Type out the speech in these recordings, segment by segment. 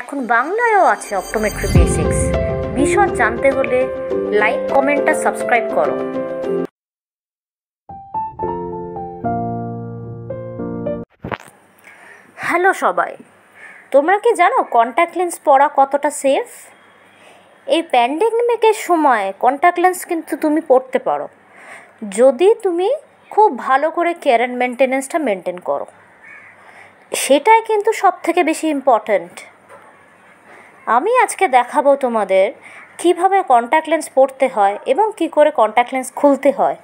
এখন বাংলায়ও আছে optometry basics বিশদ জানতে হলে লাইক, কমেন্ট আর সাবস্ক্রাইব করো। হ্যালো সবাই, তোমরা কি জানো কন্ট্যাক্ট লেন্স পরা কতটা সেফ এই প্যান্ডেমিকের সময় কন্ট্যাক্ট লেন্স কিন্তু তুমি পরতে পারো। যদি তুমি খুব ভালো করে কেয়ার অ্যান্ড মেনটেনেন্সটা মেনটেন করো। সেটাই কিন্তু সব থেকে বেশি ইম্পর্ট্যান্ট আমি আজকে দেখাবো তোমাদের কীভাবে কন্ট্যাক্ট লেন্স পরতে হয় এবং কি করে কন্ট্যাক্ট লেন্স খুলতে হয়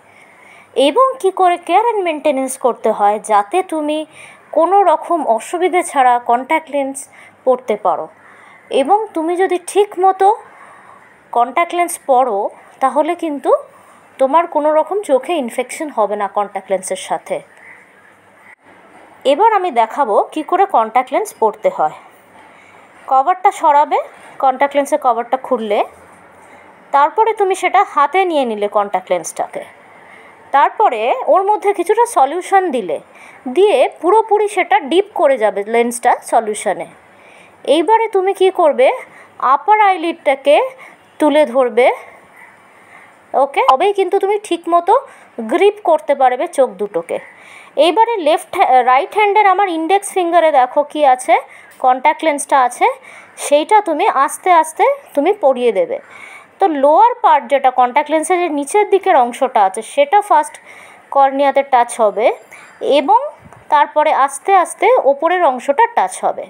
এবং কি করে কেয়ার অ্যান্ড মেনটেনেন্স করতে হয় যাতে তুমি কোনো রকম অসুবিধে ছাড়া কন্ট্যাক্ট লেন্স পরতে পারো। এবং তুমি যদি ঠিক মতো কন্ট্যাক্ট লেন্স পরো তাহলে কিন্তু তোমার কোনো রকম চোখে ইনফেকশন হবে না কন্ট্যাক্ট লেন্সের সাথে। এবার আমি দেখাবো কি করে কন্ট্যাক্ট লেন্স পরতে হয়। কভারটা সরাবে কন্ট্যাক্ট লেন্সের কভারটা খুললে। তারপরে তুমি সেটা হাতে নিয়ে নিলে কন্ট্যাক্ট লেন্সটাকে তারপরে ওর মধ্যে কিছুটা সলিউশন দিলে। দিয়ে পুরোপুরি সেটা ডিপ করে যাবে লেন্সটা সলিউশনে এইবারে তুমি কি করবে? আপার আইলিডটাকে তুলে ধরবে। ওকে তবেই কিন্তু তুমি ঠিকমতো গ্রিপ করতে পারবে চোখ দুটোকে। এইবারে লেফট রাইট হ্যান্ডের আমার ইন্ডেক্স ফিঙ্গারে দেখো কি আছে। কন্ট্যাক্ট লেন্সটা আছে, সেইটা তুমি আস্তে আস্তে তুমি পরিয়ে দেবে। তো লোয়ার পার্ট যেটা কন্ট্যাক্ট লেন্সের যে নিচের দিকের অংশটা আছে, সেটা ফার্স্ট কর্নিয়াতে টাচ হবে এবং তারপরে আস্তে আস্তে ওপরের অংশটা টাচ হবে।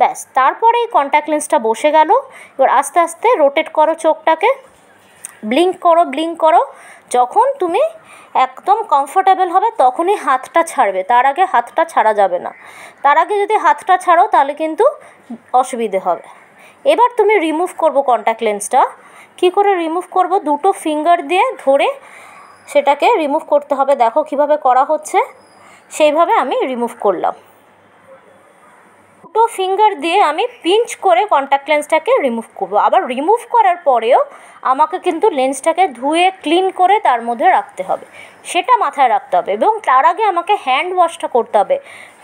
ব্যাস তারপরে এই কন্ট্যাক্ট লেন্সটা বসে গেল, এবার আস্তে আস্তে রোটেট করো চোখটাকে ব্লিঙ্ক করো ব্লিঙ্ক করো যখন তুমি একদম কমফোর্টেবল হবে, তখনই হাতটা ছাড়বে। তার আগে হাতটা ছাড়া যাবে না। তার আগে যদি হাতটা ছাড়ো, তাহলে কিন্তু অসুবিধে হবে। এবার তুমি রিমুভ করব কন্ট্যাক্ট লেন্সটা কী করে রিমুভ করব? দুটো ফিঙ্গার দিয়ে ধরে সেটাকে রিমুভ করতে হবে। দেখো কীভাবে করা হচ্ছে। সেইভাবে আমি রিমুভ করলাম। দুটো ফিঙ্গার দিয়ে আমি পিঞ্চ করে কন্ট্যাক্ট লেন্সটাকে রিমুভ করব। আবার রিমুভ করার পরেও আমাকে কিন্তু লেন্সটাকে ধুয়ে ক্লিন করে তার মধ্যে রাখতে হবে। সেটা মাথায় রাখতে হবে এবং তার আগে আমাকে হ্যান্ড ওয়াশটা করতে হবে।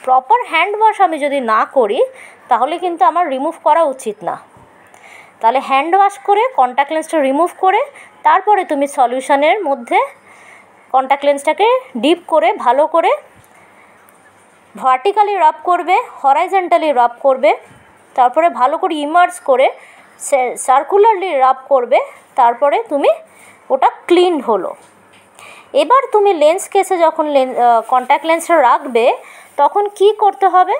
প্রপার হ্যান্ড ওয়াশ আমি যদি না করি, তাহলে কিন্তু আমার রিমুভ করা উচিত না। তাহলে হ্যান্ড ওয়াশ করে কন্ট্যাক্ট লেন্সটা রিমুভ করে, তারপরে তুমি সলিউশনের মধ্যে কন্ট্যাক্ট লেন্সটাকে ডিপ করে, ভালো করে ভার্টিক্যালি রাব করবে হরাইজেন্টালি রাব করবে, তারপরে ভালো করে ইমার্স করে সার্কুলারলি রাব করবে, তারপরে তুমি ওটা ক্লিন হলো। এবার তুমি লেন্স কেসে যখন লেন্স কন্ট্যাক্ট লেন্সটা রাখবে, তখন কি করতে হবে?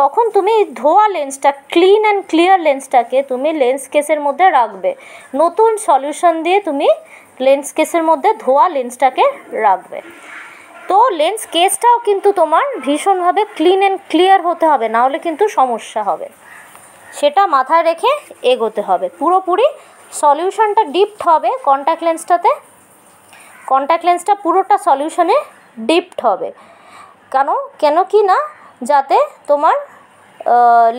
তখন তুমি ধোয়া লেন্সটা ক্লিন অ্যান্ড ক্লিয়ার লেন্সটাকে তুমি লেন্স কেসের মধ্যে রাখবে। নতুন সলিউশন দিয়ে তুমি লেন্স কেসের মধ্যে ধোয়া লেন্সটাকে রাখবে। তো লেন্স কেসটাও কিন্তু তোমার ভীষণভাবে ক্লিন অ্যান্ড ক্লিয়ার হতে হবে নাহলে কিন্তু সমস্যা হবে। সেটা মাথায় রেখে এগোতে হবে। পুরোপুরি সলিউশনটা ডিপড হবে কন্ট্যাক্ট লেন্সটাতে কন্ট্যাক্ট লেন্সটা পুরোটা সলিউশনে ডিপড হবে। কেন? কেন কি না? যাতে তোমার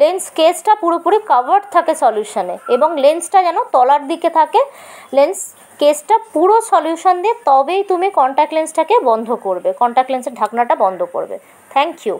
লেন্স কেসটা পুরোপুরি কাভার্ড থাকে সলিউশনে এবং লেন্সটা যেন তলার দিকে থাকে লেন্স কেসটা পুরো সলিউশন দিয়ে তবেই তুমি কন্ট্যাক্ট লেন্সটাকে বন্ধ করবে কন্ট্যাক্ট লেন্সের ঢাকনাটা বন্ধ করবে। Thank you